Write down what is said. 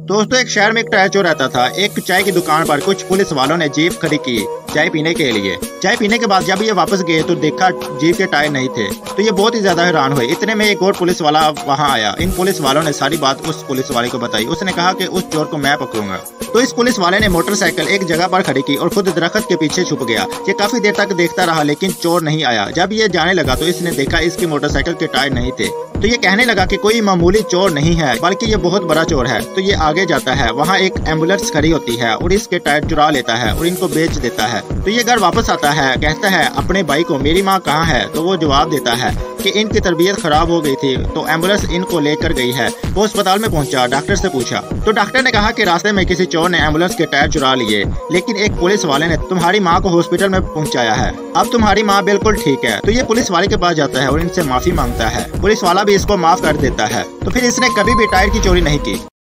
दोस्तों, एक शहर में एक टायर चोर रहता था। एक चाय की दुकान पर कुछ पुलिस वालों ने जीप खड़ी की चाय पीने के लिए। चाय पीने के बाद जब ये वापस गए तो देखा जीप के टायर नहीं थे। तो ये बहुत ही ज़्यादा हैरान हुए। इतने में एक और पुलिस वाला वहाँ आया। इन पुलिस वालों ने सारी बात उस पुलिस वाले को बताई। उसने कहा कि उस चोर को मैं पकड़ूँगा। तो इस पुलिस वाले ने मोटरसाइकिल एक जगह पर खड़ी की और खुद दरख्त के पीछे छुप गया। ये काफ़ी देर तक देखता रहा, लेकिन चोर नहीं आया। जब ये जाने लगा तो इसने देखा इसकी मोटरसाइकिल के टायर नहीं थे। तो ये कहने लगा की कोई मामूली चोर नहीं है, बल्कि ये बहुत बड़ा चोर है। तो ये आगे जाता है, वहाँ एक एंबुलेंस खड़ी होती है और इसके टायर चुरा लेता है और इनको बेच देता है। तो ये घर वापस आता है, कहता है, अपने भाई को, मेरी माँ कहाँ है? तो वो जवाब देता है कि इनकी तरबियत खराब हो गई थी तो एंबुलेंस इनको लेकर गई है। वो अस्पताल में पहुँचा, डॉक्टर से पूछा। तो डॉक्टर ने कहा कि रास्ते में किसी चोर ने एंबुलेंस के टायर चुरा लिए, लेकिन एक पुलिस वाले ने तुम्हारी माँ को हॉस्पिटल में पहुँचाया है। अब तुम्हारी माँ बिल्कुल ठीक है। तो ये पुलिस वाले के पास जाता है और इनसे माफ़ी माँगता है। पुलिस वाला भी इसको माफ़ कर देता है। तो फिर इसने कभी भी टायर की चोरी नहीं की।